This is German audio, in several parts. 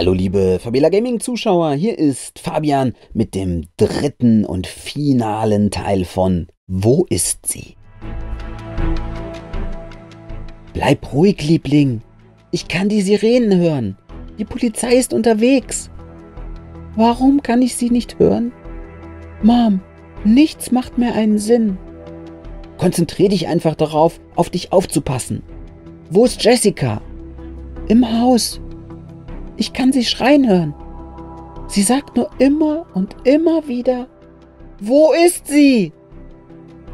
Hallo liebe Fabela Gaming Zuschauer, hier ist Fabian mit dem dritten und finalen Teil von Wo ist sie? Bleib ruhig, Liebling. Ich kann die Sirenen hören. Die Polizei ist unterwegs. Warum kann ich sie nicht hören? Mom, nichts macht mehr einen Sinn. Konzentrier dich einfach darauf, auf dich aufzupassen. Wo ist Jessica? Im Haus. Ich kann sie schreien hören. Sie sagt nur immer und immer wieder, wo ist sie?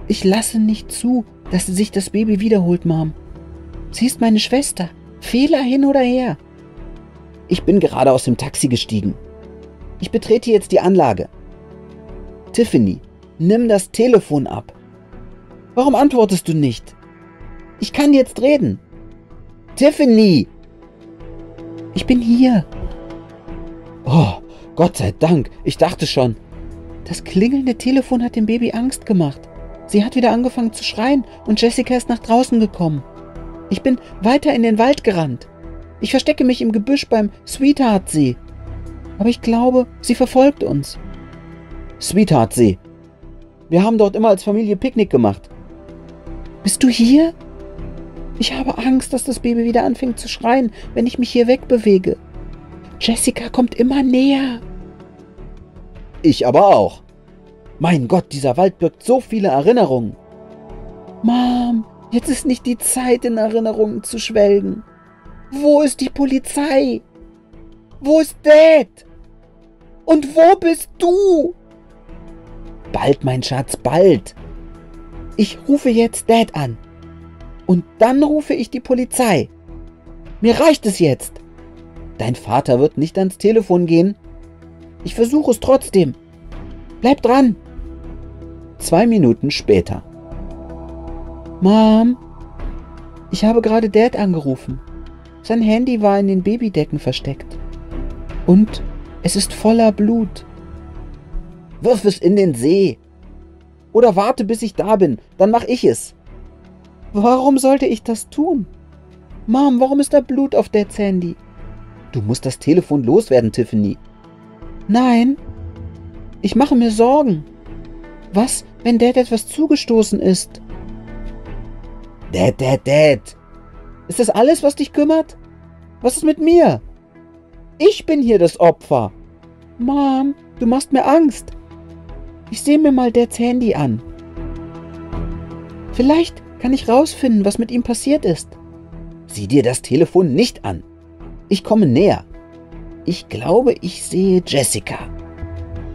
Ich lasse nicht zu, dass sie sich das Baby wiederholt, Mom. Sie ist meine Schwester. Fehler hin oder her. Ich bin gerade aus dem Taxi gestiegen. Ich betrete jetzt die Anlage. Tiffany, nimm das Telefon ab. Warum antwortest du nicht? Ich kann jetzt reden. Tiffany! Ich bin hier. Oh, Gott sei Dank. Ich dachte schon. Das klingelnde Telefon hat dem Baby Angst gemacht. Sie hat wieder angefangen zu schreien und Jessica ist nach draußen gekommen. Ich bin weiter in den Wald gerannt. Ich verstecke mich im Gebüsch beim Sweetheart-See. Aber ich glaube, sie verfolgt uns. Sweetheart-See. Wir haben dort immer als Familie Picknick gemacht. Bist du hier? Ich habe Angst, dass das Baby wieder anfängt zu schreien, wenn ich mich hier wegbewege. Jessica kommt immer näher. Ich aber auch. Mein Gott, dieser Wald birgt so viele Erinnerungen. Mom, jetzt ist nicht die Zeit, in Erinnerungen zu schwelgen. Wo ist die Polizei? Wo ist Dad? Und wo bist du? Bald, mein Schatz, bald. Ich rufe jetzt Dad an. Und dann rufe ich die Polizei. Mir reicht es jetzt. Dein Vater wird nicht ans Telefon gehen. Ich versuche es trotzdem. Bleib dran. Zwei Minuten später. Mom, ich habe gerade Dad angerufen. Sein Handy war in den Babydecken versteckt. Und es ist voller Blut. Wirf es in den See. Oder warte, bis ich da bin, dann mach ich es. Warum sollte ich das tun? Mom, warum ist da Blut auf Dads Handy? Du musst das Telefon loswerden, Tiffany. Nein, ich mache mir Sorgen. Was, wenn Dad etwas zugestoßen ist? Dad, Dad, Dad. Ist das alles, was dich kümmert? Was ist mit mir? Ich bin hier das Opfer. Mom, du machst mir Angst. Ich sehe mir mal Dads Handy an. Vielleicht kann ich rausfinden, was mit ihm passiert ist. Sieh dir das Telefon nicht an. Ich komme näher. Ich glaube, ich sehe Jessica.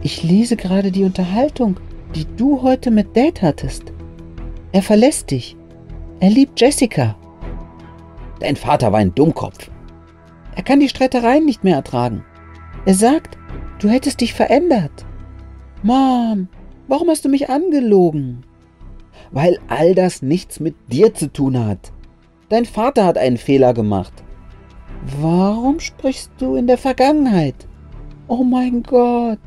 Ich lese gerade die Unterhaltung, die du heute mit Dad hattest. Er verlässt dich. Er liebt Jessica. Dein Vater war ein Dummkopf. Er kann die Streitereien nicht mehr ertragen. Er sagt, du hättest dich verändert. Mom, warum hast du mich angelogen? Weil all das nichts mit dir zu tun hat. Dein Vater hat einen Fehler gemacht. Warum sprichst du in der Vergangenheit? Oh mein Gott,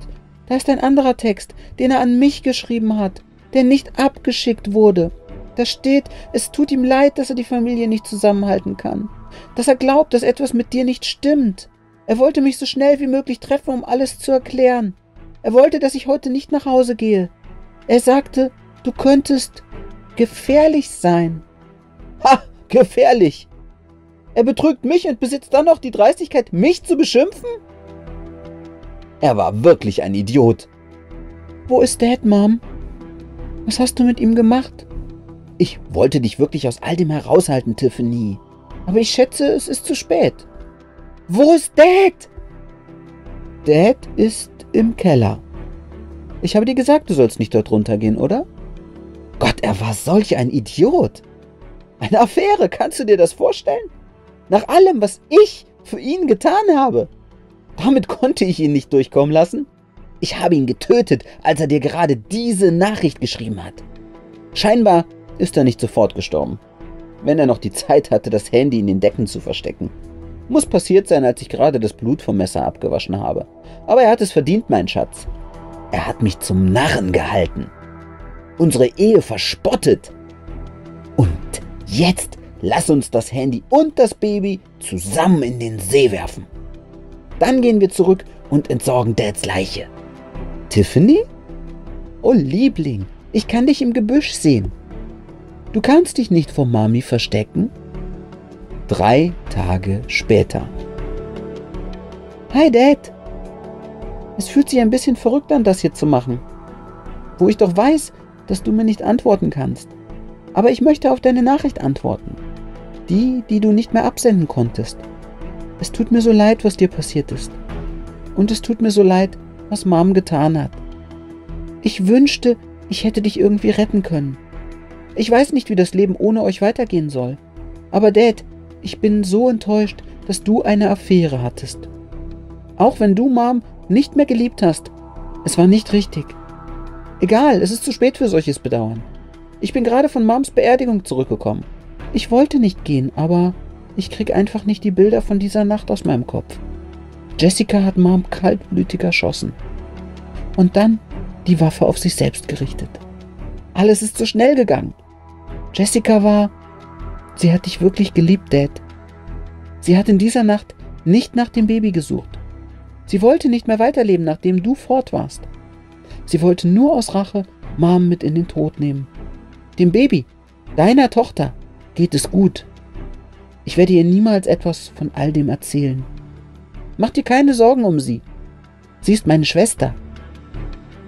da ist ein anderer Text, den er an mich geschrieben hat, der nicht abgeschickt wurde. Da steht, es tut ihm leid, dass er die Familie nicht zusammenhalten kann, dass er glaubt, dass etwas mit dir nicht stimmt. Er wollte mich so schnell wie möglich treffen, um alles zu erklären. Er wollte, dass ich heute nicht nach Hause gehe. Er sagte, du könntest gefährlich sein. Ha, gefährlich. Er betrügt mich und besitzt dann noch die Dreistigkeit, mich zu beschimpfen? Er war wirklich ein Idiot. Wo ist Dad, Mom? Was hast du mit ihm gemacht? Ich wollte dich wirklich aus all dem heraushalten, Tiffany. Aber ich schätze, es ist zu spät. Wo ist Dad? Dad ist im Keller. Ich habe dir gesagt, du sollst nicht dort runtergehen, oder? Gott, er war solch ein Idiot. Eine Affäre, kannst du dir das vorstellen? Nach allem, was ich für ihn getan habe. Damit konnte ich ihn nicht durchkommen lassen. Ich habe ihn getötet, als er dir gerade diese Nachricht geschrieben hat. Scheinbar ist er nicht sofort gestorben. Wenn er noch die Zeit hatte, das Handy in den Decken zu verstecken. Muss passiert sein, als ich gerade das Blut vom Messer abgewaschen habe. Aber er hat es verdient, mein Schatz. Er hat mich zum Narren gehalten. Unsere Ehe verspottet. Und jetzt Lass uns das Handy und das Baby zusammen in den See werfen. Dann gehen wir zurück und entsorgen Dads Leiche. Tiffany? Oh Liebling, ich kann dich im Gebüsch sehen. Du kannst dich nicht vor Mami verstecken? Drei Tage später. Hi Dad. Es fühlt sich ein bisschen verrückt an, das hier zu machen. Wo ich doch weiß, dass du mir nicht antworten kannst. Aber ich möchte auf deine Nachricht antworten. Die, die du nicht mehr absenden konntest. Es tut mir so leid, was dir passiert ist. Und es tut mir so leid, was Mom getan hat. Ich wünschte, ich hätte dich irgendwie retten können. Ich weiß nicht, wie das Leben ohne euch weitergehen soll. Aber Dad, ich bin so enttäuscht, dass du eine Affäre hattest. Auch wenn du Mom nicht mehr geliebt hast. Es war nicht richtig. Egal, es ist zu spät für solches Bedauern. Ich bin gerade von Moms Beerdigung zurückgekommen. Ich wollte nicht gehen, aber ich krieg einfach nicht die Bilder von dieser Nacht aus meinem Kopf. Jessica hat Mom kaltblütig erschossen. Und dann die Waffe auf sich selbst gerichtet. Alles ist so schnell gegangen. Jessica war... Sie hat dich wirklich geliebt, Dad. Sie hat in dieser Nacht nicht nach dem Baby gesucht. Sie wollte nicht mehr weiterleben, nachdem du fort warst. Sie wollte nur aus Rache Mom mit in den Tod nehmen. Dem Baby, deiner Tochter, geht es gut. Ich werde ihr niemals etwas von all dem erzählen. Mach dir keine Sorgen um sie. Sie ist meine Schwester.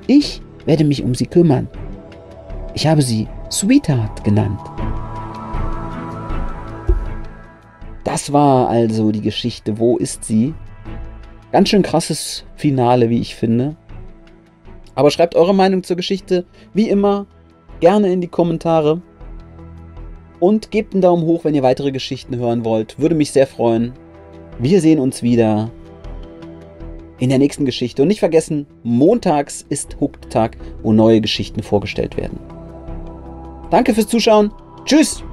Ich werde mich um sie kümmern. Ich habe sie Sweetheart genannt. Das war also die Geschichte. Wo ist sie? Ganz schön krasses Finale, wie ich finde. Aber schreibt eure Meinung zur Geschichte, wie immer, gerne in die Kommentare. Und gebt einen Daumen hoch, wenn ihr weitere Geschichten hören wollt. Würde mich sehr freuen. Wir sehen uns wieder in der nächsten Geschichte. Und nicht vergessen, montags ist Hooked Tag, wo neue Geschichten vorgestellt werden. Danke fürs Zuschauen. Tschüss!